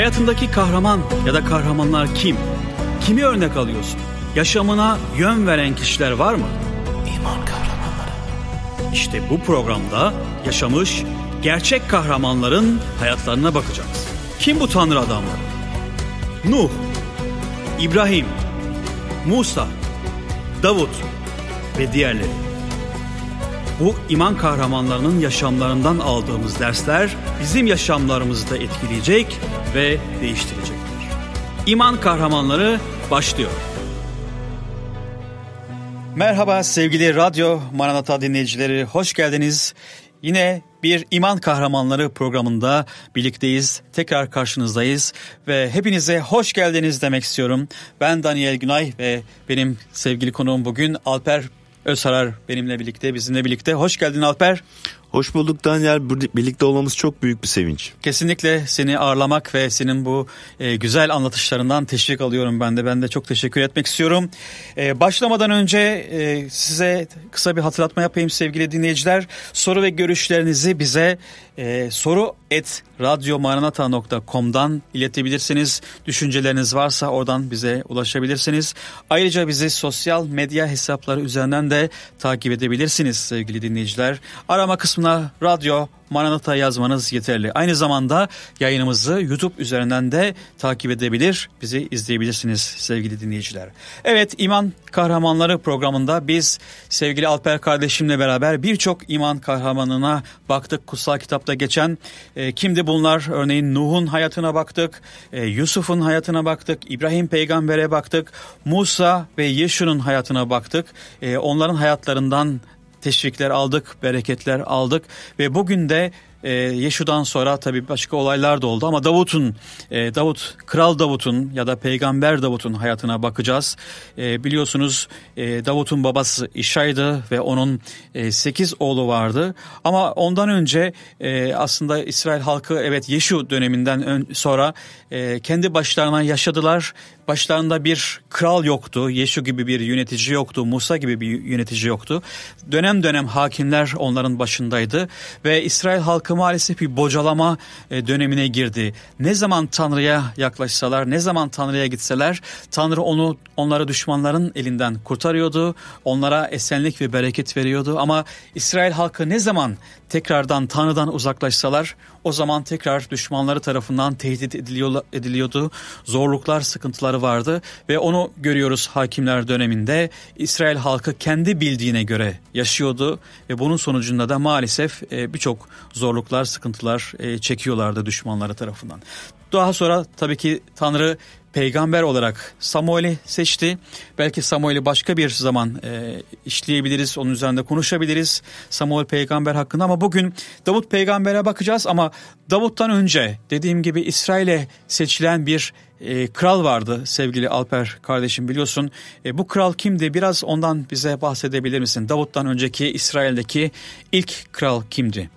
Hayatındaki kahraman ya da kahramanlar kim? Kimi örnek alıyorsun? Yaşamına yön veren kişiler var mı? İman kahramanları. İşte bu programda yaşamış gerçek kahramanların hayatlarına bakacağız. Kim bu tanrı adamları? Nuh, İbrahim, Musa, Davut ve diğerleri. Bu iman kahramanlarının yaşamlarından aldığımız dersler bizim yaşamlarımızı da etkileyecek ve değiştirecektir. İman kahramanları başlıyor. Merhaba sevgili Radyo Maranata dinleyicileri, hoş geldiniz. Yine bir iman kahramanları programında birlikteyiz. Tekrar karşınızdayız ve hepinize hoş geldiniz demek istiyorum. Ben Daniel Günay ve benim sevgili konuğum bugün Alper Özharar benimle birlikte, bizimle birlikte. Hoş geldin Alper. Hoş bulduk Daniel. Birlikte olmamız çok büyük bir sevinç. Kesinlikle seni ağırlamak ve senin bu e, güzel anlatışlarından teşvik alıyorum ben de. Ben de çok teşekkür etmek istiyorum. E, başlamadan önce e, size kısa bir hatırlatma yapayım sevgili dinleyiciler. Soru ve görüşlerinizi bize e, soru et radyomaranata.com'dan iletebilirsiniz. Düşünceleriniz varsa oradan bize ulaşabilirsiniz. Ayrıca bizi sosyal medya hesapları üzerinden de takip edebilirsiniz sevgili dinleyiciler. Arama kısmına radyo Maranata yazmanız yeterli. Aynı zamanda yayınımızı YouTube üzerinden de takip edebilir, bizi izleyebilirsiniz sevgili dinleyiciler. Evet İman Kahramanları programında biz sevgili Alper kardeşimle beraber birçok iman kahramanına baktık. Kutsal kitapta geçen e, kimdi bunlar? Örneğin Nuh'un hayatına baktık, e, Yusuf'un hayatına baktık, İbrahim peygambere baktık, Musa ve Yeşu'nun hayatına baktık. E, onların hayatlarından teşvikler aldık, bereketler aldık ve bugün de e, Yeşu'dan sonra tabii başka olaylar da oldu ama Davut'un, e, Davut, Kral Davut'un ya da Peygamber Davut'un hayatına bakacağız. E, biliyorsunuz e, Davut'un babası İşay'dı ve onun e, 8 oğlu vardı. Ama ondan önce e, aslında İsrail halkı evet Yeşu döneminden ön, sonra e, kendi başlarına yaşadılar. Başlarında bir kral yoktu, Yeşu gibi bir yönetici yoktu, Musa gibi bir yönetici yoktu. Dönem dönem hakimler onların başındaydı ve İsrail halkı maalesef bir bocalama e, dönemine girdi. Ne zaman Tanrı'ya yaklaşsalar, ne zaman Tanrı'ya gitseler, Tanrı onu onları düşmanların elinden kurtarıyordu. Onlara esenlik ve bereket veriyordu ama İsrail halkı ne zaman tekrardan Tanrı'dan uzaklaşsalar o zaman tekrar düşmanları tarafından tehdit ediliyor, ediliyordu. Zorluklar, sıkıntıları vardı ve onu görüyoruz hakimler döneminde. İsrail halkı kendi bildiğine göre yaşıyordu ve bunun sonucunda da maalesef e, birçok zorluklar, sıkıntılar e, çekiyorlardı düşmanları tarafından. Daha sonra tabii ki Tanrı peygamber olarak Samuel'i seçti. Belki Samuel'i başka bir zaman e, işleyebiliriz, onun üzerinde konuşabiliriz Samuel peygamber hakkında ama bugün Davut peygambere bakacağız ama Davut'tan önce dediğim gibi İsrail'e seçilen bir e, kral vardı sevgili Alper kardeşim biliyorsun. E, bu kral kimdi? Biraz ondan bize bahsedebilir misin? Davut'tan önceki İsrail'deki ilk kral kimdi?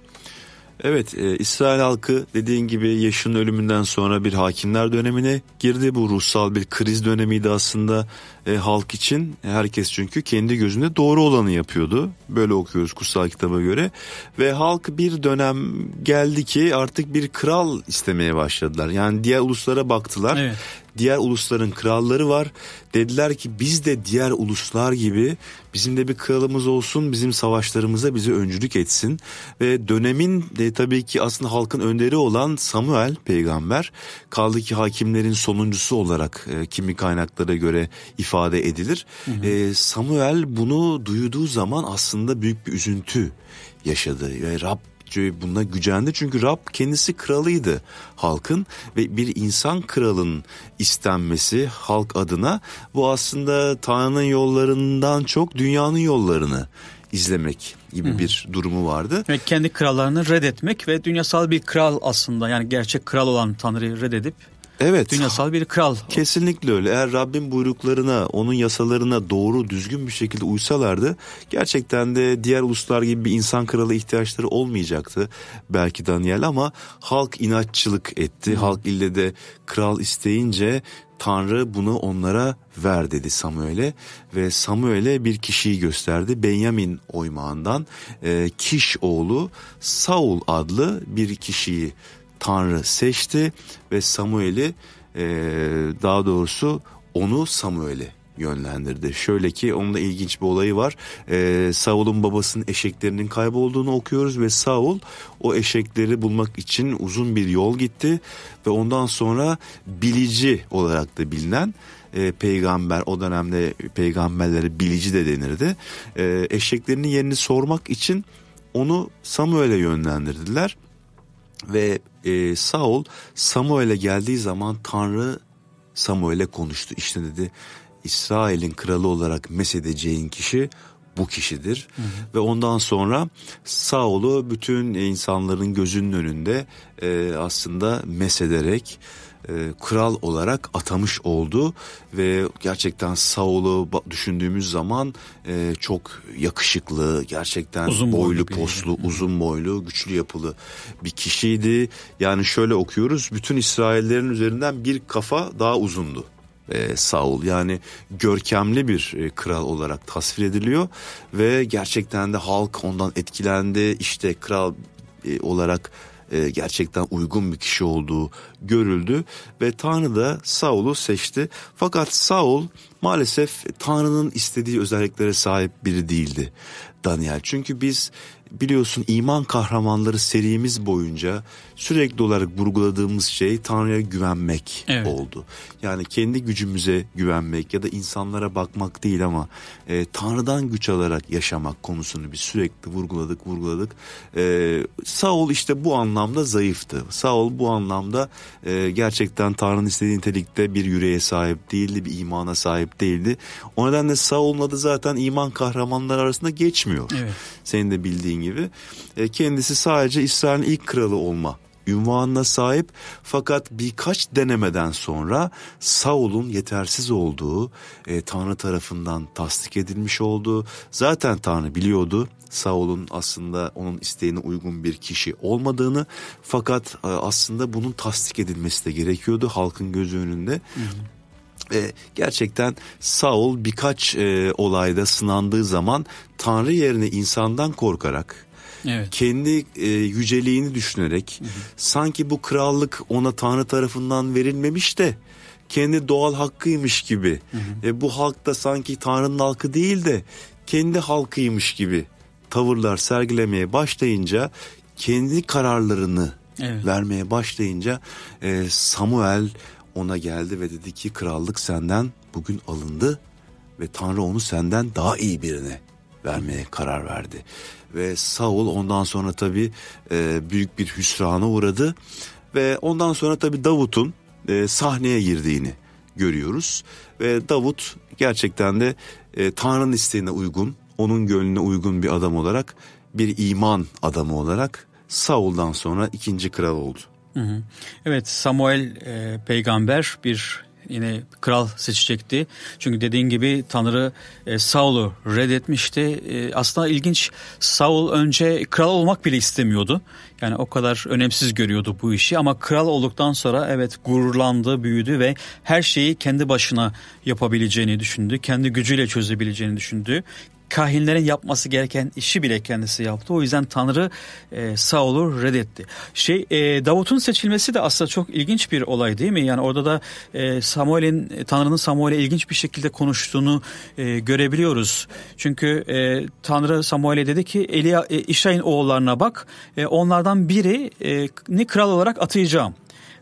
Evet e, İsrail halkı dediğin gibi Yaşın ölümünden sonra bir hakimler dönemine girdi. Bu ruhsal bir kriz dönemiydi aslında e, halk için. Herkes çünkü kendi gözünde doğru olanı yapıyordu. Böyle okuyoruz kutsal kitaba göre. Ve halk bir dönem geldi ki artık bir kral istemeye başladılar. Yani diğer uluslara baktılar. Evet diğer ulusların kralları var. Dediler ki biz de diğer uluslar gibi bizim de bir kralımız olsun bizim savaşlarımıza bize öncülük etsin. Ve dönemin de tabii ki aslında halkın önderi olan Samuel peygamber kaldı ki hakimlerin sonuncusu olarak e, kimi kaynaklara göre ifade edilir. Hı hı. E, Samuel bunu duyduğu zaman aslında büyük bir üzüntü yaşadı ve Rab buna gücendi çünkü Rab kendisi kralıydı halkın ve bir insan kralın istenmesi halk adına bu aslında Tanrı'nın yollarından çok dünyanın yollarını izlemek gibi Hı. bir durumu vardı. Ve kendi krallarını reddetmek ve dünyasal bir kral aslında yani gerçek kral olan Tanrı'yı reddedip Evet. Dünyasal bir kral. Kesinlikle öyle. Eğer Rabbin buyruklarına, onun yasalarına doğru, düzgün bir şekilde uysalardı gerçekten de diğer uluslar gibi bir insan kralı ihtiyaçları olmayacaktı belki Daniel ama halk inatçılık etti. Hmm. Halk ille de kral isteyince Tanrı bunu onlara ver dedi Samuel'e ve Samuel'e bir kişiyi gösterdi. Benyamin oymağından e, Kiş oğlu Saul adlı bir kişiyi Tanrı seçti ve Samuel'i e, daha doğrusu onu Samuel'e yönlendirdi. Şöyle ki onun da ilginç bir olayı var. Ee, Saul'un babasının eşeklerinin kaybolduğunu okuyoruz ve Saul o eşekleri bulmak için uzun bir yol gitti ve ondan sonra bilici olarak da bilinen e, peygamber o dönemde peygamberlere bilici de denirdi. E, eşeklerinin yerini sormak için onu Samuel'e yönlendirdiler ve e, Saul Samuel'e geldiği zaman Tanrı Samuel'e konuştu. İşte dedi İsrail'in kralı olarak mesedeceğin kişi bu kişidir. Hı hı. Ve ondan sonra Saul'u bütün insanların gözünün önünde e, aslında mesederek e, kral olarak atamış oldu ve gerçekten Saul'u düşündüğümüz zaman e, çok yakışıklı, gerçekten uzun boylu, boylu poslu, yani. uzun boylu, güçlü yapılı bir kişiydi. Yani şöyle okuyoruz, bütün İsraillerin üzerinden bir kafa daha uzundu e, Saul yani görkemli bir e, kral olarak tasvir ediliyor ve gerçekten de halk ondan etkilendi işte kral e, olarak e, gerçekten uygun bir kişi olduğu görüldü ve Tanrı da Saul'u seçti. Fakat Saul maalesef Tanrı'nın istediği özelliklere sahip biri değildi Daniel. Çünkü biz biliyorsun iman kahramanları serimiz boyunca sürekli olarak vurguladığımız şey Tanrı'ya güvenmek evet. oldu. Yani kendi gücümüze güvenmek ya da insanlara bakmak değil ama e, Tanrı'dan güç alarak yaşamak konusunu biz sürekli vurguladık vurguladık. E, Saul işte bu anlamda zayıftı. Saul bu anlamda e, gerçekten Tanrı'nın istediği nitelikte bir yüreğe sahip değildi, bir imana sahip değildi. O nedenle Saul'un adı zaten iman kahramanları arasında geçmiyor. Evet. Senin de bildiğin gibi. E, kendisi sadece İsrail'in ilk kralı olma ünvanına sahip fakat birkaç denemeden sonra Saul'un yetersiz olduğu e, Tanrı tarafından tasdik edilmiş olduğu zaten Tanrı biliyordu Saul'un aslında onun isteğine uygun bir kişi olmadığını fakat e, aslında bunun tasdik edilmesi de gerekiyordu halkın gözü önünde. Hı hı. E, gerçekten Saul birkaç e, olayda sınandığı zaman Tanrı yerine insandan korkarak Evet. Kendi e, yüceliğini düşünerek hı hı. sanki bu krallık ona Tanrı tarafından verilmemiş de kendi doğal hakkıymış gibi. Hı hı. E, bu halk da sanki Tanrı'nın halkı değil de kendi halkıymış gibi tavırlar sergilemeye başlayınca kendi kararlarını evet. vermeye başlayınca e, Samuel ona geldi ve dedi ki krallık senden bugün alındı ve Tanrı onu senden daha iyi birine vermeye karar verdi. Ve Saul ondan sonra tabii e, büyük bir hüsrana uğradı ve ondan sonra tabii Davut'un e, sahneye girdiğini görüyoruz. Ve Davut gerçekten de e, Tanrı'nın isteğine uygun, onun gönlüne uygun bir adam olarak, bir iman adamı olarak Saul'dan sonra ikinci kral oldu. Evet Samuel e, peygamber bir yine kral seçecekti. Çünkü dediğin gibi Tanrı e, Saul'u reddetmişti. E, aslında ilginç Saul önce kral olmak bile istemiyordu. Yani o kadar önemsiz görüyordu bu işi ama kral olduktan sonra evet gururlandı, büyüdü ve her şeyi kendi başına yapabileceğini düşündü. Kendi gücüyle çözebileceğini düşündü kahinlerin yapması gereken işi bile kendisi yaptı. O yüzden Tanrı e, Saul'u reddetti. Şey e, Davut'un seçilmesi de aslında çok ilginç bir olay değil mi? Yani orada da e, Samuel'in Tanrı'nın Samuel'e ilginç bir şekilde konuştuğunu e, görebiliyoruz. Çünkü e, Tanrı Samuel'e dedi ki Elia e, İşay'ın oğullarına bak. E, onlardan biri e, ne kral olarak atayacağım.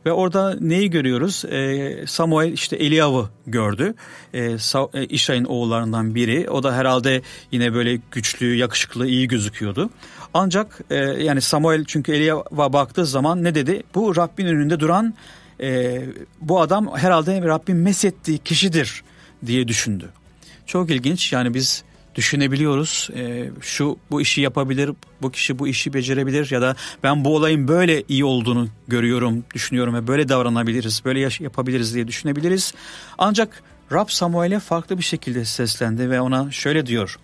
Ve orada neyi görüyoruz? E, Samuel işte Eliav'ı gördü. E, e, İşay'ın oğullarından biri. O da herhalde yine böyle güçlü, yakışıklı, iyi gözüküyordu. Ancak e, yani Samuel çünkü Eliav'a baktığı zaman ne dedi? Bu Rabbin önünde duran e, bu adam herhalde Rabbin mesettiği kişidir diye düşündü. Çok ilginç yani biz düşünebiliyoruz. E, şu bu işi yapabilir, bu kişi bu işi becerebilir ya da ben bu olayın böyle iyi olduğunu görüyorum, düşünüyorum ve böyle davranabiliriz, böyle yapabiliriz diye düşünebiliriz. Ancak Rab Samuel'e farklı bir şekilde seslendi ve ona şöyle diyor.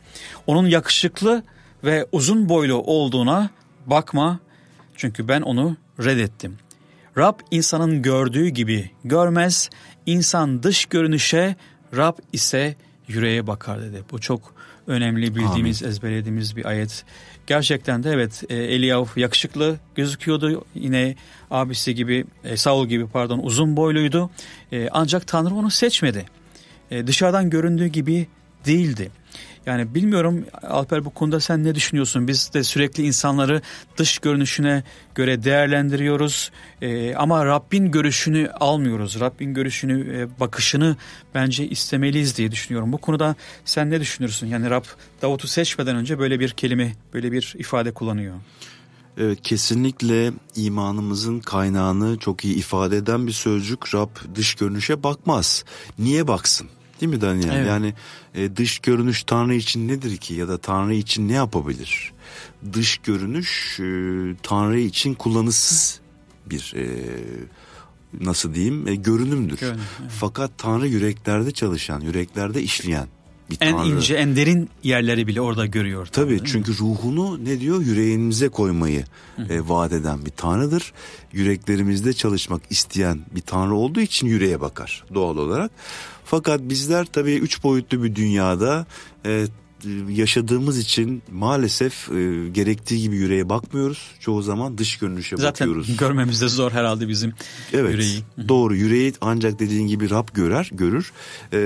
Onun yakışıklı ve uzun boylu olduğuna bakma çünkü ben onu reddettim. Rab insanın gördüğü gibi görmez, insan dış görünüşe, Rab ise yüreğe bakar dedi. Bu çok önemli bildiğimiz, Amin. ezberlediğimiz bir ayet. Gerçekten de evet e, Eliyav yakışıklı gözüküyordu. Yine abisi gibi, e, Saul gibi pardon uzun boyluydu. E, ancak Tanrı onu seçmedi. Dışarıdan göründüğü gibi değildi. Yani bilmiyorum Alper bu konuda sen ne düşünüyorsun? Biz de sürekli insanları dış görünüşüne göre değerlendiriyoruz. Ee, ama Rabbin görüşünü almıyoruz. Rabbin görüşünü, e, bakışını bence istemeliyiz diye düşünüyorum. Bu konuda sen ne düşünürsün? Yani Rab Davut'u seçmeden önce böyle bir kelime, böyle bir ifade kullanıyor. Evet kesinlikle imanımızın kaynağını çok iyi ifade eden bir sözcük Rab dış görünüşe bakmaz. Niye baksın? Değil mi Daniel? Evet. Yani e, dış görünüş Tanrı için nedir ki ya da Tanrı için ne yapabilir? Dış görünüş e, Tanrı için kullanışsız bir e, nasıl diyeyim e, görünümdür. Görünüm, evet. Fakat Tanrı yüreklerde çalışan, yüreklerde işleyen bir en Tanrı. ince, en derin yerleri bile orada görüyor. Tanrı, Tabii çünkü mi? ruhunu ne diyor? Yüreğimize koymayı e, vaat eden bir Tanrı'dır. Yüreklerimizde çalışmak isteyen bir Tanrı olduğu için yüreğe bakar doğal olarak. Fakat bizler tabii üç boyutlu bir dünyada e, yaşadığımız için maalesef e, gerektiği gibi yüreğe bakmıyoruz. Çoğu zaman dış görünüşe Zaten bakıyoruz. Zaten görmemiz de zor herhalde bizim evet, yüreği. Doğru yüreği ancak dediğin gibi Rab görer, görür. E,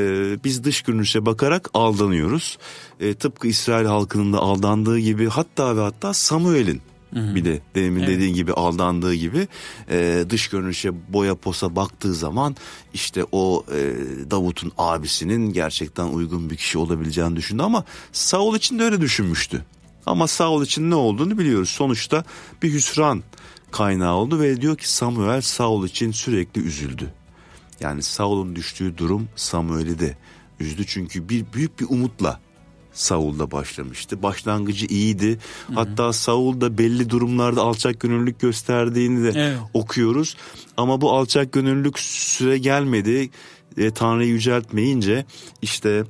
biz dış görünüşe bakarak aldanıyoruz. E, tıpkı İsrail halkının da aldandığı gibi hatta ve hatta Samuel'in Hı-hı. Bir de demin evet. dediğin gibi aldandığı gibi e, dış görünüşe boya posa baktığı zaman işte o e, Davut'un abisinin gerçekten uygun bir kişi olabileceğini düşündü ama Saul için de öyle düşünmüştü. Ama Saul için ne olduğunu biliyoruz. Sonuçta bir hüsran kaynağı oldu ve diyor ki Samuel Saul için sürekli üzüldü. Yani Saul'un düştüğü durum Samuel'i de üzdü çünkü bir büyük bir umutla Saul'da başlamıştı. Başlangıcı iyiydi. Hı-hı. Hatta Saul da belli durumlarda alçak gönüllülük gösterdiğini de evet. okuyoruz. Ama bu alçak gönüllülük süre gelmedi. E, Tanrı'yı yüceltmeyince işte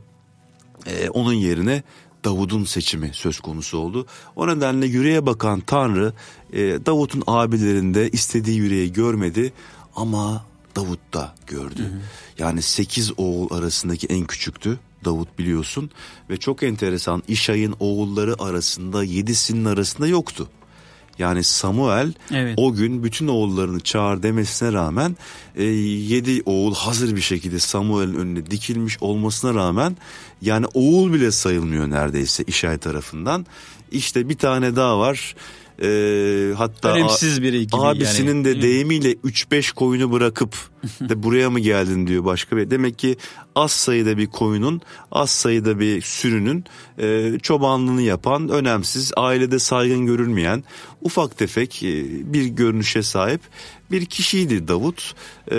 e, onun yerine Davud'un seçimi söz konusu oldu. O nedenle yüreğe bakan Tanrı e, Davud'un abilerinde istediği yüreği görmedi ama Davud da gördü. Hı hı. Yani sekiz oğul arasındaki en küçüktü. Davut biliyorsun ve çok enteresan İşay'ın oğulları arasında yedisinin arasında yoktu. Yani Samuel evet. o gün bütün oğullarını çağır demesine rağmen e, yedi oğul hazır bir şekilde Samuel'in önüne dikilmiş olmasına rağmen yani oğul bile sayılmıyor neredeyse İşay tarafından. İşte bir tane daha var e, hatta Önemsiz biri gibi abisinin yani. de deyimiyle 3-5 koyunu bırakıp de buraya mı geldin diyor başka bir. Demek ki az sayıda bir koyunun, az sayıda bir sürünün e, çobanlığını yapan, önemsiz, ailede saygın görülmeyen, ufak tefek e, bir görünüşe sahip bir kişiydi Davut. E,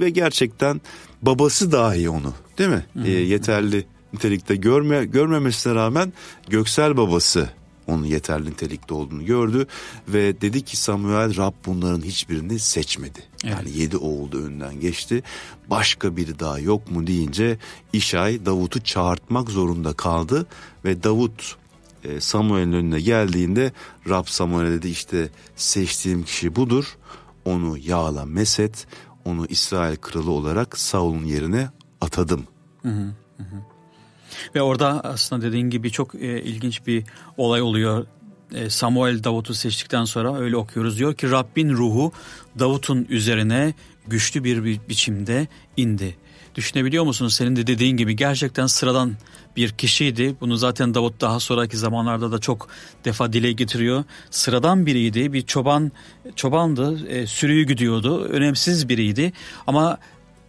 ve gerçekten babası dahi onu değil mi? E, yeterli nitelikte görme, görmemesine rağmen Göksel babası onun yeterli nitelikte olduğunu gördü ve dedi ki Samuel Rab bunların hiçbirini seçmedi. Evet. Yani yedi oğul da önünden geçti. Başka biri daha yok mu deyince İşay Davut'u çağırtmak zorunda kaldı ve Davut e, Samuel'in önüne geldiğinde Rab Samuel'e dedi işte seçtiğim kişi budur. Onu yağla meset, onu İsrail kralı olarak Saul'un yerine atadım. Hı hı hı. Ve orada aslında dediğin gibi çok e, ilginç bir olay oluyor. E, Samuel Davut'u seçtikten sonra öyle okuyoruz. Diyor ki Rabbin ruhu Davut'un üzerine güçlü bir, bir biçimde indi. Düşünebiliyor musunuz? Senin de dediğin gibi gerçekten sıradan bir kişiydi. Bunu zaten Davut daha sonraki zamanlarda da çok defa dile getiriyor. Sıradan biriydi. Bir çoban çobandı. E, sürüyü gidiyordu. Önemsiz biriydi. Ama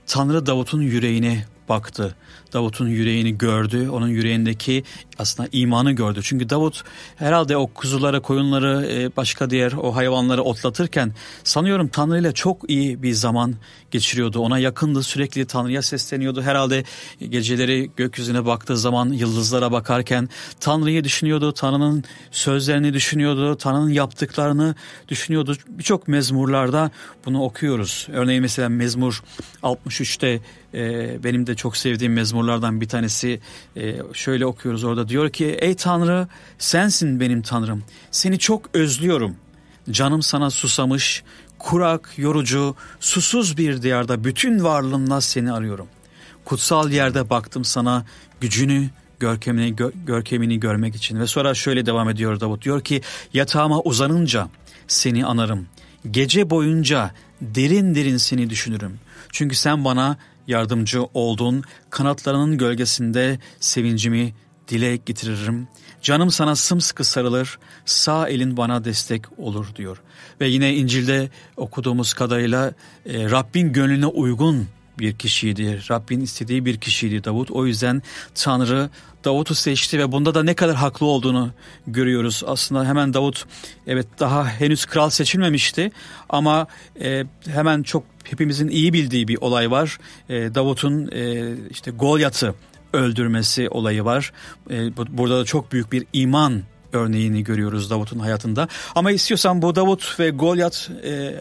Tanrı Davut'un yüreğine baktı. Davut'un yüreğini gördü. Onun yüreğindeki aslında imanı gördü. Çünkü Davut herhalde o kuzuları, koyunları, e, başka diğer o hayvanları otlatırken sanıyorum Tanrı ile çok iyi bir zaman geçiriyordu. Ona yakındı sürekli Tanrı'ya sesleniyordu. Herhalde geceleri gökyüzüne baktığı zaman yıldızlara bakarken Tanrı'yı düşünüyordu. Tanrı'nın sözlerini düşünüyordu. Tanrı'nın yaptıklarını düşünüyordu. Birçok mezmurlarda bunu okuyoruz. Örneğin mesela Mezmur 63'te e, benim de çok sevdiğim mezmurlardan bir tanesi e, şöyle okuyoruz orada. Diyor ki ey Tanrı sensin benim Tanrım. Seni çok özlüyorum. Canım sana susamış kurak yorucu susuz bir diyarda bütün varlığımla seni arıyorum. Kutsal yerde baktım sana gücünü görkemini gö- görkemini görmek için. Ve sonra şöyle devam ediyor Davut. Diyor ki yatağıma uzanınca seni anarım. Gece boyunca derin derin seni düşünürüm. Çünkü sen bana yardımcı oldun. Kanatlarının gölgesinde sevincimi dile getiririm. Canım sana sımsıkı sarılır. Sağ elin bana destek olur diyor. Ve yine İncil'de okuduğumuz kadarıyla e, Rabbin gönlüne uygun bir kişiydi. Rabbin istediği bir kişiydi Davut. O yüzden Tanrı Davut'u seçti ve bunda da ne kadar haklı olduğunu görüyoruz. Aslında hemen Davut evet daha henüz kral seçilmemişti ama e, hemen çok hepimizin iyi bildiği bir olay var. E, Davut'un e, işte Golyat'ı öldürmesi olayı var. E, burada da çok büyük bir iman örneğini görüyoruz Davut'un hayatında. Ama istiyorsan bu Davut ve Golyat e,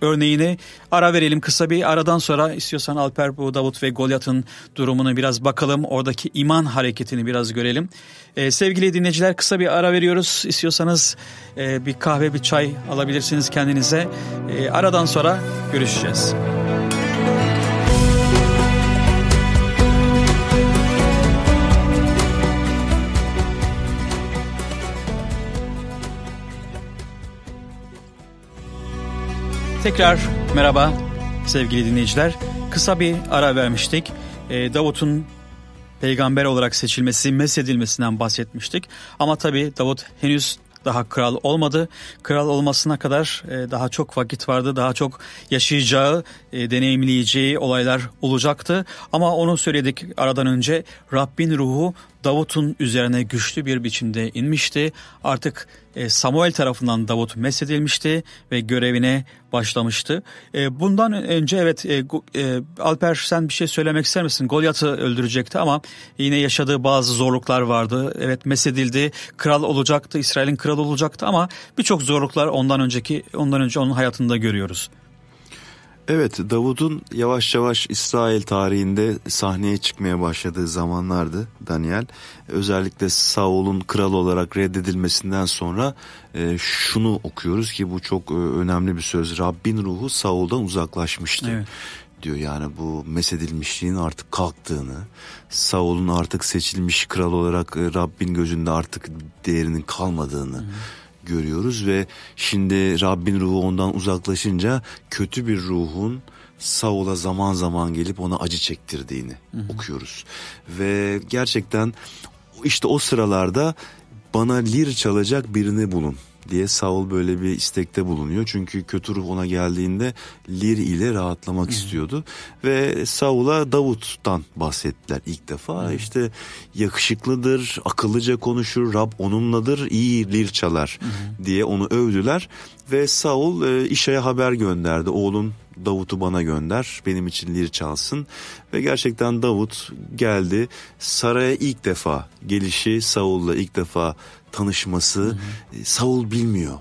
örneğini ara verelim kısa bir aradan sonra istiyorsan Alper bu Davut ve Golyat'ın durumunu biraz bakalım. Oradaki iman hareketini biraz görelim. E, sevgili dinleyiciler kısa bir ara veriyoruz. İstiyorsanız e, bir kahve bir çay alabilirsiniz kendinize. E, aradan sonra görüşeceğiz. Tekrar merhaba sevgili dinleyiciler. Kısa bir ara vermiştik. Ee, Davut'un peygamber olarak seçilmesi, mesedilmesinden bahsetmiştik. Ama tabii Davut henüz daha kral olmadı. Kral olmasına kadar e, daha çok vakit vardı. Daha çok yaşayacağı, e, deneyimleyeceği olaylar olacaktı. Ama onu söyledik aradan önce Rabbin ruhu Davut'un üzerine güçlü bir biçimde inmişti. Artık e, Samuel tarafından Davut mesedilmişti ve görevine başlamıştı. E, bundan önce evet e, Alper sen bir şey söylemek ister misin? Golyat'ı öldürecekti ama yine yaşadığı bazı zorluklar vardı. Evet mesedildi, kral olacaktı, İsrail'in kralı olacaktı ama birçok zorluklar ondan önceki ondan önce onun hayatında görüyoruz. Evet Davud'un yavaş yavaş İsrail tarihinde sahneye çıkmaya başladığı zamanlardı Daniel. Özellikle Saul'un kral olarak reddedilmesinden sonra e, şunu okuyoruz ki bu çok e, önemli bir söz. Rabbin ruhu Saul'dan uzaklaşmıştı. Evet diyor yani bu mesedilmişliğin artık kalktığını, Saul'un artık seçilmiş kral olarak e, Rabbin gözünde artık değerinin kalmadığını, Hı görüyoruz ve şimdi Rabbin ruhu ondan uzaklaşınca kötü bir ruhun Saul'a zaman zaman gelip ona acı çektirdiğini hı hı. okuyoruz. Ve gerçekten işte o sıralarda bana lir çalacak birini bulun diye Saul böyle bir istekte bulunuyor. Çünkü kötü ruh ona geldiğinde Lir ile rahatlamak istiyordu. Ve Saul'a Davut'tan bahsettiler ilk defa. Hmm. İşte yakışıklıdır, akıllıca konuşur, Rab onunladır, iyi lir çalar diye onu övdüler. Ve Saul e, İşa'ya haber gönderdi. Oğlun Davut'u bana gönder benim için lir çalsın ve gerçekten Davut geldi saraya ilk defa gelişi Saul'la ilk defa tanışması hı hı. E, Saul bilmiyor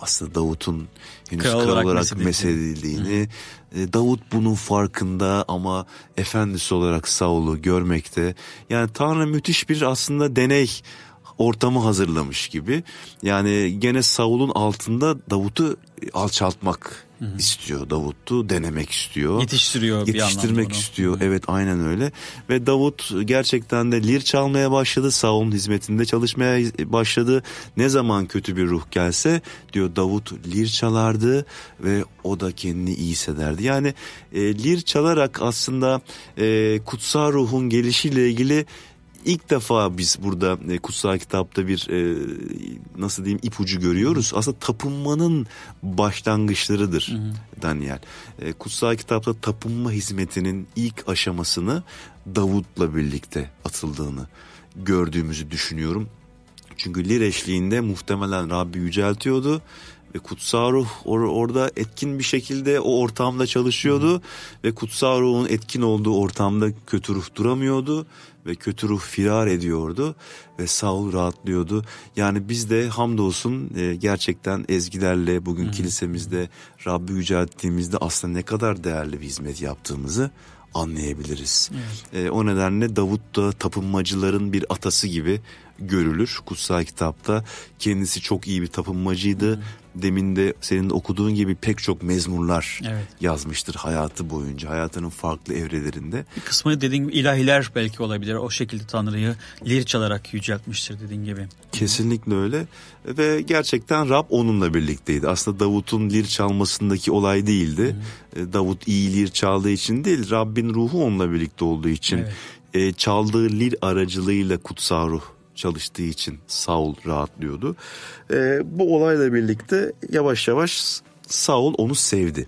aslında Davut'un henüz kral, kral olarak mesedildiğini. E, Davut bunun farkında ama efendisi olarak Saul'u görmekte. Yani Tanrı müthiş bir aslında deney ortamı hazırlamış gibi. Yani gene Saul'un altında Davut'u alçaltmak Hı-hı. istiyor Davut'tu denemek istiyor. Yetiştiriyor Yetiştirmek bir istiyor. Hı-hı. Evet aynen öyle. Ve Davut gerçekten de lir çalmaya başladı. Saul'un hizmetinde çalışmaya başladı. Ne zaman kötü bir ruh gelse diyor Davut lir çalardı ve o da kendini iyi hissederdi. Yani e, lir çalarak aslında e, kutsal ruhun gelişiyle ilgili ilk defa biz burada e, kutsal kitapta bir e, nasıl diyeyim ipucu görüyoruz. Aslında tapınmanın başlangıçlarıdır hı hı. Daniel. E, kutsal kitapta tapınma hizmetinin ilk aşamasını Davut'la birlikte atıldığını gördüğümüzü düşünüyorum. Çünkü lir eşliğinde muhtemelen Rabbi yüceltiyordu ve kutsal ruh or- orada etkin bir şekilde o ortamda çalışıyordu hmm. ve kutsal ruhun etkin olduğu ortamda kötü ruh duramıyordu ve kötü ruh firar ediyordu ve Saul rahatlıyordu. Yani biz de hamdolsun e, gerçekten ezgilerle bugün hmm. kilisemizde Rabbi yücelttiğimizde aslında ne kadar değerli bir hizmet yaptığımızı anlayabiliriz. Evet. E, o nedenle Davut da tapınmacıların bir atası gibi görülür kutsal kitapta. Kendisi çok iyi bir tapınmacıydı. Demin de senin de okuduğun gibi pek çok mezmurlar Evet. yazmıştır hayatı boyunca. Hayatının farklı evrelerinde. Bir kısmı dediğin gibi ilahiler belki olabilir. O şekilde Tanrı'yı lir çalarak yüceltmiştir dediğin gibi. Kesinlikle öyle ve gerçekten Rab onunla birlikteydi. Aslında Davut'un lir çalmasındaki olay değildi. E, Davut iyi lir çaldığı için değil, Rabbin ruhu onunla birlikte olduğu için. Evet. E, çaldığı lir aracılığıyla kutsal ruh çalıştığı için Saul rahatlıyordu. E, bu olayla birlikte yavaş yavaş Saul onu sevdi.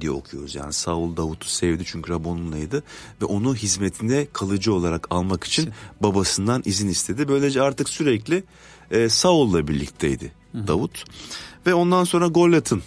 diye okuyoruz. Yani Saul Davut'u sevdi çünkü Rab onunlaydı ve onu hizmetine kalıcı olarak almak için babasından izin istedi. Böylece artık sürekli e, Saul'la birlikteydi Davut ve ondan sonra Golyat'ın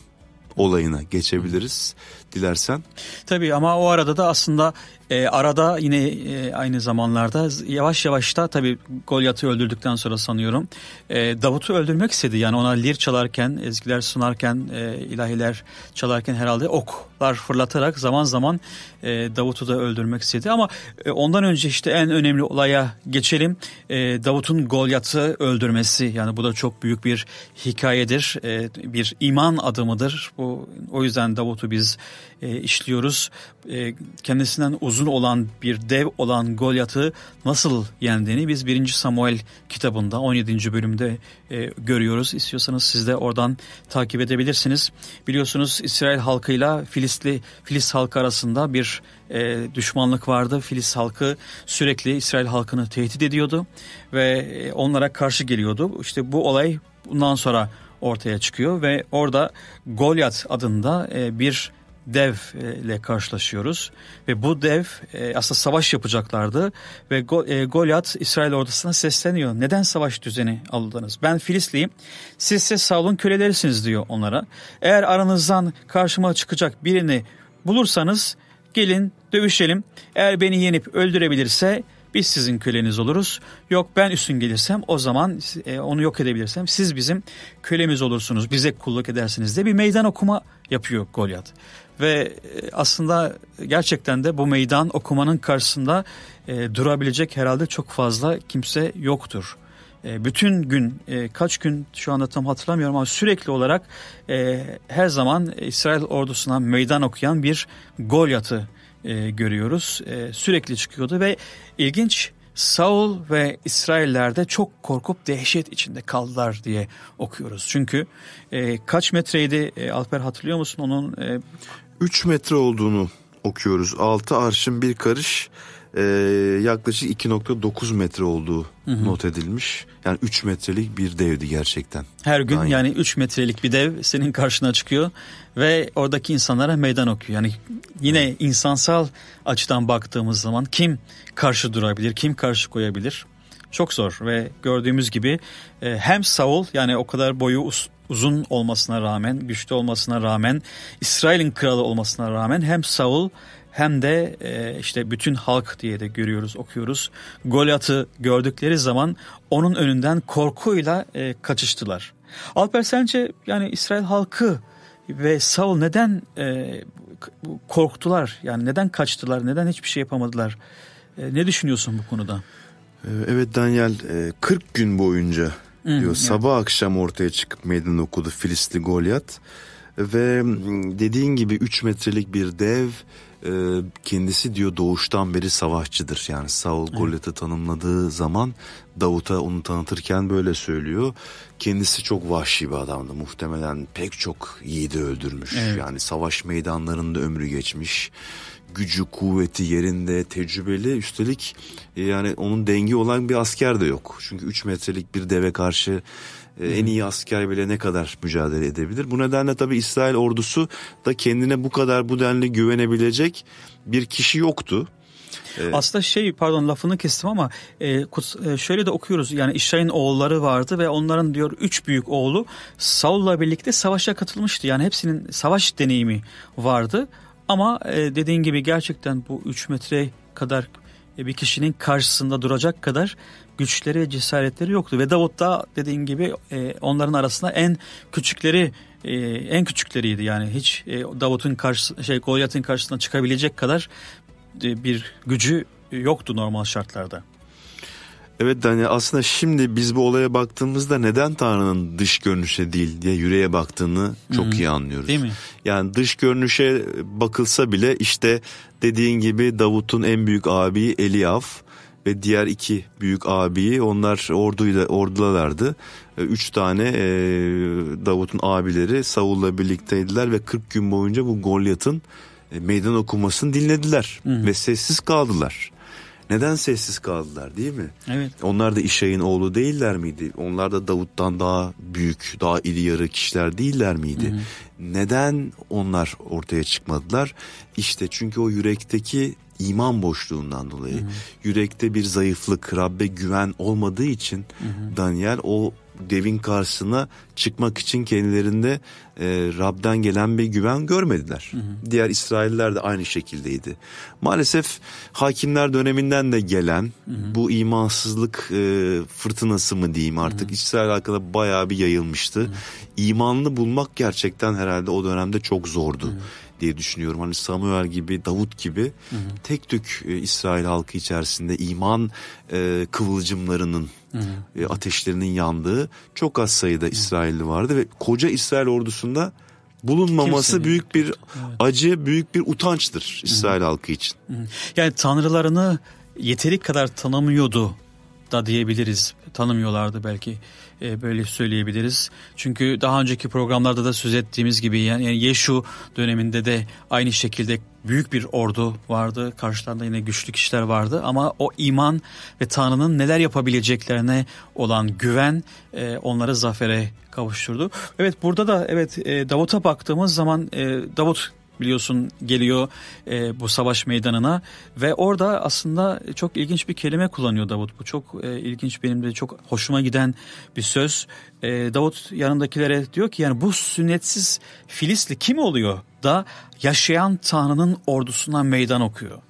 olayına geçebiliriz dilersen. Tabii ama o arada da aslında e, arada yine e, aynı zamanlarda yavaş yavaş da tabii Golyat'ı öldürdükten sonra sanıyorum e, Davut'u öldürmek istedi. Yani ona lir çalarken, ezgiler sunarken, e, ilahiler çalarken herhalde oklar fırlatarak zaman zaman e, Davut'u da öldürmek istedi. Ama e, ondan önce işte en önemli olaya geçelim. E, Davut'un Golyat'ı öldürmesi yani bu da çok büyük bir hikayedir. E, bir iman adımıdır. Bu o yüzden Davut'u biz e, işliyoruz. E, kendisinden uzun olan bir dev olan Golyat'ı nasıl yendiğini biz 1. Samuel kitabında 17. bölümde e, görüyoruz. İstiyorsanız siz de oradan takip edebilirsiniz. Biliyorsunuz İsrail halkıyla Filistli Filist halkı arasında bir e, düşmanlık vardı. Filist halkı sürekli İsrail halkını tehdit ediyordu ve e, onlara karşı geliyordu. İşte bu olay bundan sonra ortaya çıkıyor ve orada Golyat adında e, bir dev e, ile karşılaşıyoruz ve bu dev e, aslında savaş yapacaklardı ve Go, e, Golyat İsrail ordusuna sesleniyor. Neden savaş düzeni aldınız? Ben Filistliyim. Siz ise Saul'un kölelerisiniz diyor onlara. Eğer aranızdan karşıma çıkacak birini bulursanız gelin dövüşelim. Eğer beni yenip öldürebilirse biz sizin köleniz oluruz. Yok ben üstün gelirsem o zaman e, onu yok edebilirsem siz bizim kölemiz olursunuz. Bize kulluk edersiniz de bir meydan okuma yapıyor Golyat. Ve e, aslında gerçekten de bu meydan okumanın karşısında e, durabilecek herhalde çok fazla kimse yoktur. E, bütün gün e, kaç gün şu anda tam hatırlamıyorum ama sürekli olarak e, her zaman İsrail ordusuna meydan okuyan bir Golyat'ı e, görüyoruz. E, sürekli çıkıyordu ve ilginç Saul ve İsrailler de çok korkup dehşet içinde kaldılar diye okuyoruz. Çünkü e, kaç metreydi e, Alper hatırlıyor musun onun? E, 3 metre olduğunu okuyoruz. 6 arşın bir karış e, yaklaşık 2.9 metre olduğu not edilmiş. Yani 3 metrelik bir devdi gerçekten. her gün Aynen. yani 3 metrelik bir dev senin karşına çıkıyor ve oradaki insanlara meydan okuyor. Yani yine insansal açıdan baktığımız zaman kim karşı durabilir, kim karşı koyabilir? Çok zor ve gördüğümüz gibi e, hem Saul yani o kadar boyu uzun olmasına rağmen, güçlü olmasına rağmen, İsrail'in kralı olmasına rağmen hem Saul hem de e, işte bütün halk diye de görüyoruz, okuyoruz. Golyat'ı gördükleri zaman onun önünden korkuyla e, kaçıştılar. Alper sence yani İsrail halkı ve Saul neden e, korktular? Yani neden kaçtılar? Neden hiçbir şey yapamadılar? E, ne düşünüyorsun bu konuda? Ee, Evet Daniel e, 40 gün boyunca diyor evet. sabah akşam ortaya çıkıp meydan okudu Filistli Golyat ve dediğin gibi 3 metrelik bir dev kendisi diyor doğuştan beri savaşçıdır. Yani Saul Golyat'ı tanımladığı zaman Davut'a onu tanıtırken böyle söylüyor. Kendisi çok vahşi bir adamdı. Muhtemelen pek çok yiğidi öldürmüş. Evet. yani savaş meydanlarında ömrü geçmiş gücü kuvveti yerinde tecrübeli üstelik e, yani onun dengi olan bir asker de yok. Çünkü 3 metrelik bir deve karşı e, en iyi asker bile ne kadar mücadele edebilir. Bu nedenle tabii İsrail ordusu da kendine bu kadar bu denli güvenebilecek bir kişi yoktu. Aslında şey pardon lafını kestim ama e, kut- e, şöyle de okuyoruz yani İsrail'in oğulları vardı ve onların diyor üç büyük oğlu Saul'la birlikte savaşa katılmıştı. Yani hepsinin savaş deneyimi vardı ama e, dediğin gibi gerçekten bu 3 metre kadar e, bir kişinin karşısında duracak kadar güçleri cesaretleri yoktu ve Davut da dediğin gibi e, onların arasında en küçükleri en küçükleriydi yani hiç e, Davut'un karşı şey Golyat'ın karşısına çıkabilecek kadar bir gücü yoktu normal şartlarda. Evet Daniel aslında şimdi biz bu olaya baktığımızda neden Tanrı'nın dış görünüşe değil diye yüreğe baktığını çok Hı-hı. iyi anlıyoruz. Değil mi? Yani dış görünüşe bakılsa bile işte dediğin gibi Davut'un en büyük abi Eliaf ve diğer iki büyük abiyi onlar orduyla ordulardı. E, üç tane e, Davut'un abileri Saul'la birlikteydiler ve 40 gün boyunca bu Golyat'ın e, meydan okumasını dinlediler Hı. ve sessiz kaldılar. Neden sessiz kaldılar değil mi? Evet. Onlar da İşay'ın oğlu değiller miydi? Onlar da Davut'tan daha büyük, daha iri yarı kişiler değiller miydi? Hı hı. Neden onlar ortaya çıkmadılar? İşte çünkü o yürekteki iman boşluğundan dolayı, hı hı. yürekte bir zayıflık, Rabbe güven olmadığı için hı hı. Daniel o devin karşısına çıkmak için kendilerinde e, Rab'den gelen bir güven görmediler. Hı hı. Diğer İsrailler de aynı şekildeydi. Maalesef hakimler döneminden de gelen hı hı. bu imansızlık e, fırtınası mı diyeyim artık hı hı. İsrail hakkında bayağı bir yayılmıştı. Hı hı. İmanlı bulmak gerçekten herhalde o dönemde çok zordu. Hı hı diye düşünüyorum. Hani Samuel gibi, Davut gibi hı hı. tek tük e, İsrail halkı içerisinde iman e, kıvılcımlarının hı hı. E, ateşlerinin yandığı çok az sayıda hı. İsrailli vardı ve koca İsrail ordusunda bulunmaması Kimsenin büyük bir evet. acı, büyük bir utançtır İsrail hı. halkı için. Hı. Yani tanrılarını yeteri kadar tanımıyordu da diyebiliriz. Tanımıyorlardı belki e, böyle söyleyebiliriz. Çünkü daha önceki programlarda da söz ettiğimiz gibi yani, yani Yeşu döneminde de aynı şekilde büyük bir ordu vardı. Karşılarında yine güçlü kişiler vardı ama o iman ve Tanrı'nın neler yapabileceklerine olan güven e, onları zafere kavuşturdu. Evet burada da evet e, Davut'a baktığımız zaman e, Davut biliyorsun geliyor e, bu savaş meydanına ve orada aslında çok ilginç bir kelime kullanıyor Davut. Bu çok e, ilginç benim de çok hoşuma giden bir söz. E, Davut yanındakilere diyor ki yani bu sünnetsiz Filisli kim oluyor da yaşayan Tanrı'nın ordusuna meydan okuyor.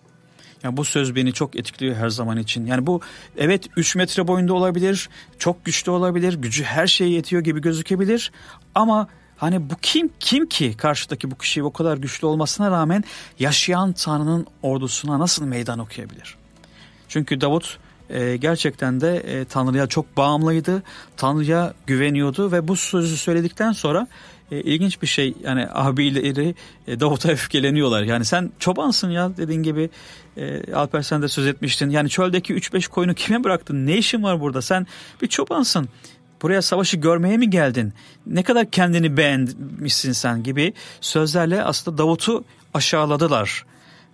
Yani bu söz beni çok etkiliyor her zaman için. Yani bu evet 3 metre boyunda olabilir, çok güçlü olabilir, gücü her şeye yetiyor gibi gözükebilir ama Hani bu kim kim ki karşıdaki bu kişi o kadar güçlü olmasına rağmen yaşayan Tanrı'nın ordusuna nasıl meydan okuyabilir? Çünkü Davut e, gerçekten de e, Tanrı'ya çok bağımlıydı. Tanrı'ya güveniyordu ve bu sözü söyledikten sonra e, ilginç bir şey yani abileri e, Davut'a öfkeleniyorlar. Yani sen çobansın ya dediğin gibi e, Alper sen de söz etmiştin. Yani çöldeki 3-5 koyunu kime bıraktın? Ne işin var burada? Sen bir çobansın buraya savaşı görmeye mi geldin? Ne kadar kendini beğenmişsin sen gibi sözlerle aslında Davut'u aşağıladılar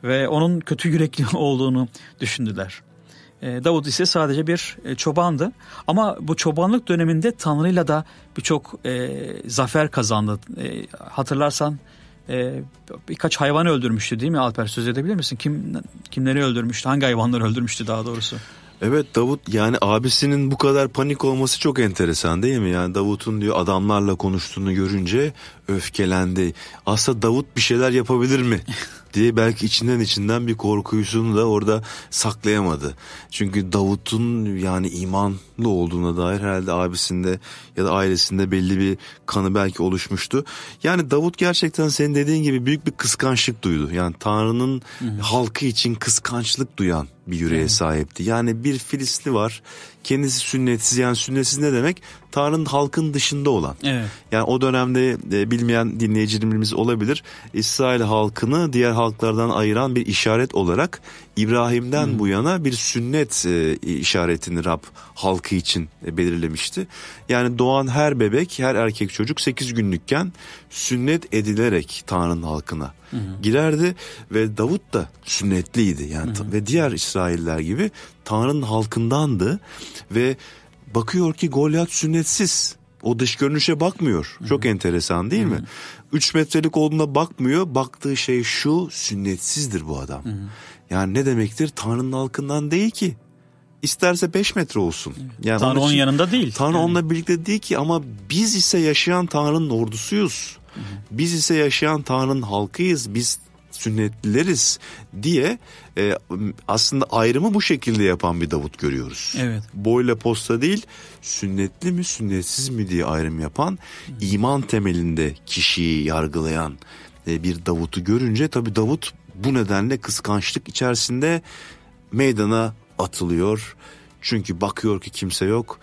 ve onun kötü yürekli olduğunu düşündüler. E, Davut ise sadece bir e, çobandı ama bu çobanlık döneminde Tanrı'yla da birçok e, zafer kazandı. E, hatırlarsan e, birkaç hayvan öldürmüştü değil mi Alper söz edebilir misin? Kim kimleri öldürmüştü? Hangi hayvanları öldürmüştü daha doğrusu? Evet Davut yani abisinin bu kadar panik olması çok enteresan değil mi? Yani Davut'un diyor adamlarla konuştuğunu görünce öfkelendi. Aslında Davut bir şeyler yapabilir mi? diye belki içinden içinden bir korkuyusunu da orada saklayamadı. Çünkü Davut'un yani imanlı olduğuna dair herhalde abisinde ya da ailesinde belli bir kanı belki oluşmuştu. Yani Davut gerçekten senin dediğin gibi büyük bir kıskançlık duydu. Yani Tanrı'nın halkı için kıskançlık duyan bir yüreğe Hı-hı. sahipti. Yani bir Filistli var kendisi sünnetsiz yani sünnetsiz ne demek? Tanrı'nın halkın dışında olan. Evet. Yani o dönemde e, bilmeyen dinleyicilerimiz olabilir. İsrail halkını diğer halklardan ayıran bir işaret olarak İbrahim'den hmm. bu yana bir sünnet e, işaretini Rab halkı için e, belirlemişti. Yani doğan her bebek, her erkek çocuk 8 günlükken sünnet edilerek Tanrı'nın halkına hı girerdi ve Davut da sünnetliydi. Yani hı ve diğer İsrailler gibi Tanrı'nın halkındandı ve bakıyor ki Golyat sünnetsiz. O dış görünüşe bakmıyor. Çok enteresan değil mi? 3 metrelik olduğuna bakmıyor. Baktığı şey şu sünnetsizdir bu adam. Hı-hı. Yani ne demektir? Tanrı'nın halkından değil ki. İsterse 5 metre olsun. Yani Tanrı onun yanında değil. Tanrı yani. onunla birlikte değil ki ama biz ise yaşayan Tanrı'nın ordusuyuz. Hı-hı. Biz ise yaşayan Tanrı'nın halkıyız. Biz sünnetlileriz diye e, aslında ayrımı bu şekilde yapan bir Davut görüyoruz. Evet. Boyla posta değil sünnetli mi sünnetsiz mi diye ayrım yapan iman temelinde kişiyi yargılayan e, bir Davut'u görünce tabi Davut bu nedenle kıskançlık içerisinde meydana atılıyor. Çünkü bakıyor ki kimse yok.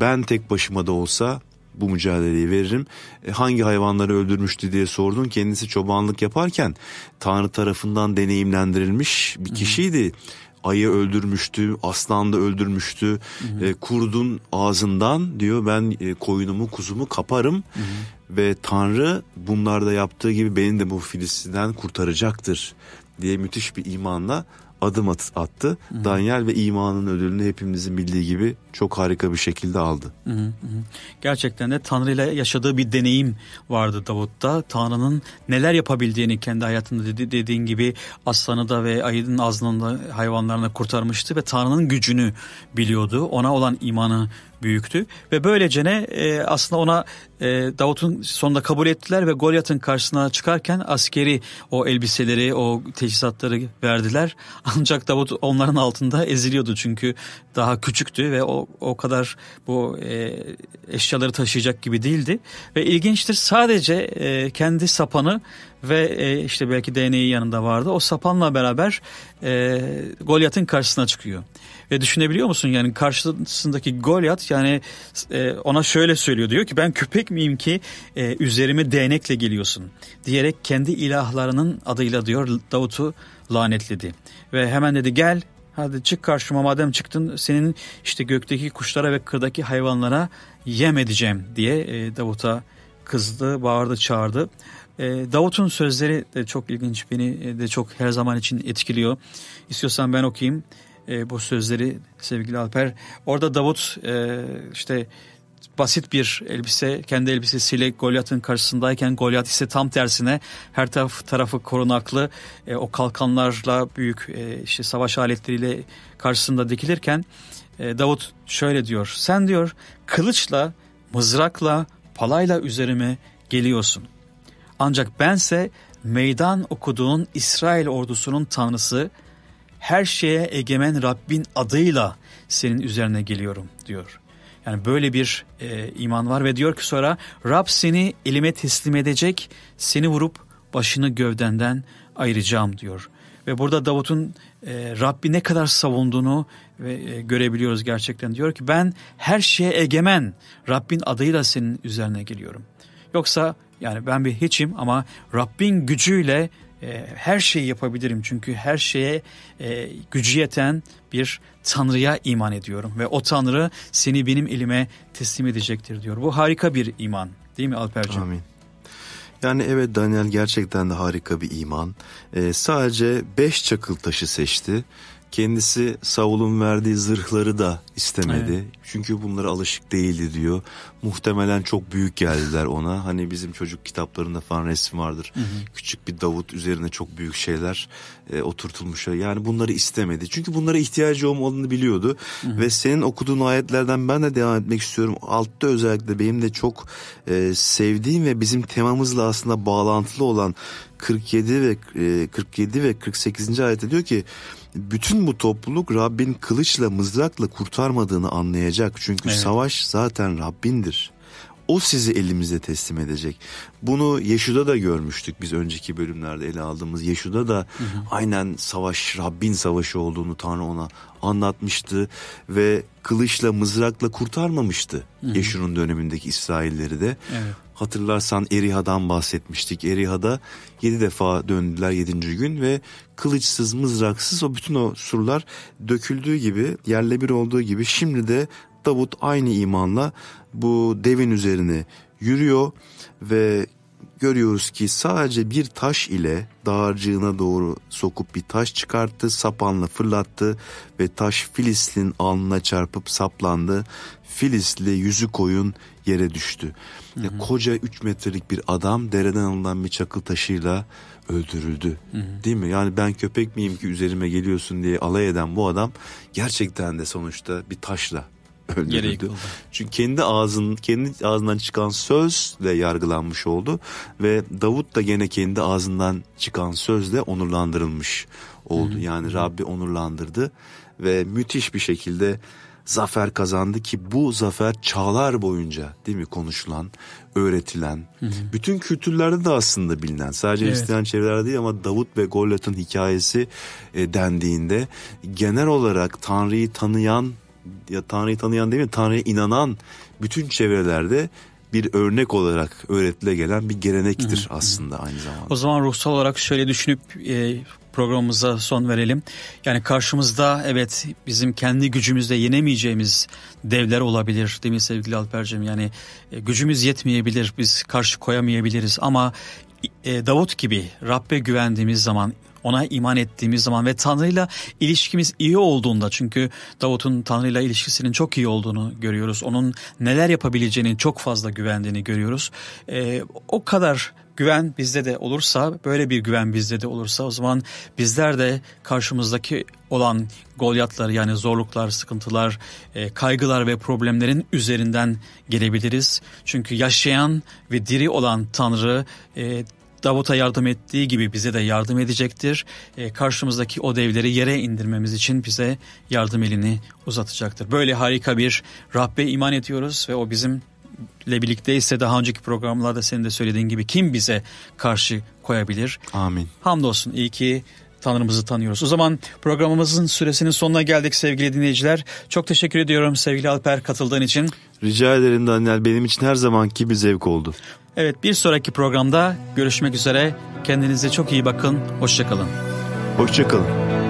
Ben tek başıma da olsa bu mücadeleyi veririm. E, hangi hayvanları öldürmüştü diye sordun. Kendisi çobanlık yaparken Tanrı tarafından deneyimlendirilmiş bir kişiydi. Ayı öldürmüştü, aslan da öldürmüştü. E, kurdun ağzından diyor ben e, koyunumu, kuzumu kaparım. Ve Tanrı bunlarda yaptığı gibi beni de bu Filistin'den kurtaracaktır diye müthiş bir imanla adım at- attı. Daniel ve imanın ödülünü hepimizin bildiği gibi çok harika bir şekilde aldı. Hı hı hı. Gerçekten de Tanrı ile yaşadığı bir deneyim vardı Davut'ta. Tanrı'nın neler yapabildiğini kendi hayatında dedi, dediğin gibi aslanı da ve ayının ağzından da hayvanlarını kurtarmıştı ve Tanrı'nın gücünü biliyordu. Ona olan imanı büyüktü. Ve böylece ne e, aslında ona e, Davut'un sonunda kabul ettiler ve Golyat'ın karşısına çıkarken askeri o elbiseleri o teçhizatları verdiler. Ancak Davut onların altında eziliyordu çünkü daha küçüktü ve o o kadar bu e, eşyaları taşıyacak gibi değildi. Ve ilginçtir sadece e, kendi sapanı ve e, işte belki değneği yanında vardı. O sapanla beraber e, Golyat'ın karşısına çıkıyor. Ve düşünebiliyor musun? Yani karşısındaki Goliath yani e, ona şöyle söylüyor. Diyor ki ben köpek miyim ki e, üzerime değnekle geliyorsun? diyerek kendi ilahlarının adıyla diyor Davut'u lanetledi. Ve hemen dedi gel hadi çık karşıma. Madem çıktın senin işte gökteki kuşlara ve kırdaki hayvanlara yem edeceğim. diye e, Davut'a kızdı, bağırdı, çağırdı. E, Davut'un sözleri de çok ilginç. Beni de çok her zaman için etkiliyor. İstiyorsan ben okuyayım e, bu sözleri sevgili Alper. Orada Davut e, işte basit bir elbise kendi elbisesiyle Golyat'ın karşısındayken Golyat ise tam tersine her taraf, tarafı korunaklı e, o kalkanlarla büyük e, işte savaş aletleriyle karşısında dikilirken e, Davut şöyle diyor sen diyor kılıçla mızrakla palayla üzerime geliyorsun ancak bense meydan okuduğun İsrail ordusunun tanrısı her şeye egemen Rabbin adıyla senin üzerine geliyorum diyor. Yani böyle bir e, iman var ve diyor ki sonra Rab seni elime teslim edecek, seni vurup başını gövdenden ayıracağım diyor. Ve burada Davut'un e, Rabbi ne kadar savunduğunu ve e, görebiliyoruz gerçekten. Diyor ki ben her şeye egemen Rabbin adıyla senin üzerine geliyorum. Yoksa yani ben bir hiçim ama Rabbin gücüyle e, her şeyi yapabilirim çünkü her şeye e, gücü yeten bir Tanrı'ya iman ediyorum ve o Tanrı seni benim elime teslim edecektir diyor. Bu harika bir iman değil mi Alperciğim? Amin. Yani evet Daniel gerçekten de harika bir iman. Ee, sadece beş çakıl taşı seçti. Kendisi Saul'un verdiği zırhları da istemedi. Evet. Çünkü bunlara alışık değildi diyor. Muhtemelen çok büyük geldiler ona. Hani bizim çocuk kitaplarında falan resim vardır. Hı hı. Küçük bir Davut üzerine çok büyük şeyler e, oturtulmuş. Yani bunları istemedi. Çünkü bunlara ihtiyacı olmadığını biliyordu. Hı hı. Ve senin okuduğun ayetlerden ben de devam etmek istiyorum. Altta özellikle benim de çok e, sevdiğim ve bizim temamızla aslında bağlantılı olan 47 ve e, 47 ve 48. ayette diyor ki bütün bu topluluk Rabbin kılıçla mızrakla kurtarmadığını anlayacak. Çünkü evet. savaş zaten Rabbindir. O sizi elimize teslim edecek. Bunu Yeşu'da da görmüştük biz önceki bölümlerde ele aldığımız. Yeşu'da da hı hı. aynen savaş Rabbin savaşı olduğunu Tanrı ona anlatmıştı ve kılıçla mızrakla kurtarmamıştı. Yeşu'nun dönemindeki İsrailleri de. Evet. Hatırlarsan Eriha'dan bahsetmiştik. Eriha'da yedi defa döndüler yedinci gün ve kılıçsız mızraksız o bütün o surlar döküldüğü gibi yerle bir olduğu gibi şimdi de Davut aynı imanla bu devin üzerine yürüyor ve görüyoruz ki sadece bir taş ile dağarcığına doğru sokup bir taş çıkarttı, sapanla fırlattı ve taş Filistin alnına çarpıp saplandı. Filisli yüzü koyun yere düştü. Hı hı. Koca 3 metrelik bir adam dereden alınan bir çakıl taşıyla öldürüldü. Hı hı. Değil mi? Yani ben köpek miyim ki üzerime geliyorsun diye alay eden bu adam gerçekten de sonuçta bir taşla öldürüldü. Çünkü kendi ağzın kendi ağzından çıkan sözle yargılanmış oldu ve Davut da gene kendi ağzından çıkan sözle onurlandırılmış oldu. Hı. Yani Rabbi onurlandırdı ve müthiş bir şekilde zafer kazandı ki bu zafer çağlar boyunca değil mi konuşulan, öğretilen, hı hı. bütün kültürlerde de aslında bilinen sadece evet. Hristiyan çevrelerde değil ama Davut ve Golyat'ın hikayesi e, dendiğinde genel olarak Tanrı'yı tanıyan ya Tanrı'yı tanıyan değil mi Tanrı'ya inanan bütün çevrelerde bir örnek olarak öğretile gelen bir gelenektir aslında aynı zamanda. O zaman ruhsal olarak şöyle düşünüp e, programımıza son verelim. Yani karşımızda evet bizim kendi gücümüzle yenemeyeceğimiz devler olabilir değil mi sevgili Alper'cim? Yani e, gücümüz yetmeyebilir, biz karşı koyamayabiliriz ama e, Davut gibi Rabbe güvendiğimiz zaman ona iman ettiğimiz zaman ve Tanrı'yla ilişkimiz iyi olduğunda çünkü Davut'un Tanrı'yla ilişkisinin çok iyi olduğunu görüyoruz. Onun neler yapabileceğini çok fazla güvendiğini görüyoruz. Ee, o kadar güven bizde de olursa böyle bir güven bizde de olursa o zaman bizler de karşımızdaki olan golyatlar yani zorluklar, sıkıntılar, e, kaygılar ve problemlerin üzerinden gelebiliriz. Çünkü yaşayan ve diri olan Tanrı e, Davut'a yardım ettiği gibi bize de yardım edecektir. E, karşımızdaki o devleri yere indirmemiz için bize yardım elini uzatacaktır. Böyle harika bir Rabbe iman ediyoruz ve o bizim ile birlikteyse daha önceki programlarda senin de söylediğin gibi kim bize karşı koyabilir? Amin. Hamdolsun iyi ki Tanrımızı tanıyoruz. O zaman programımızın süresinin sonuna geldik sevgili dinleyiciler. Çok teşekkür ediyorum sevgili Alper katıldığın için. Rica ederim Daniel benim için her zamanki bir zevk oldu. Evet bir sonraki programda görüşmek üzere. Kendinize çok iyi bakın. Hoşçakalın. Hoşçakalın.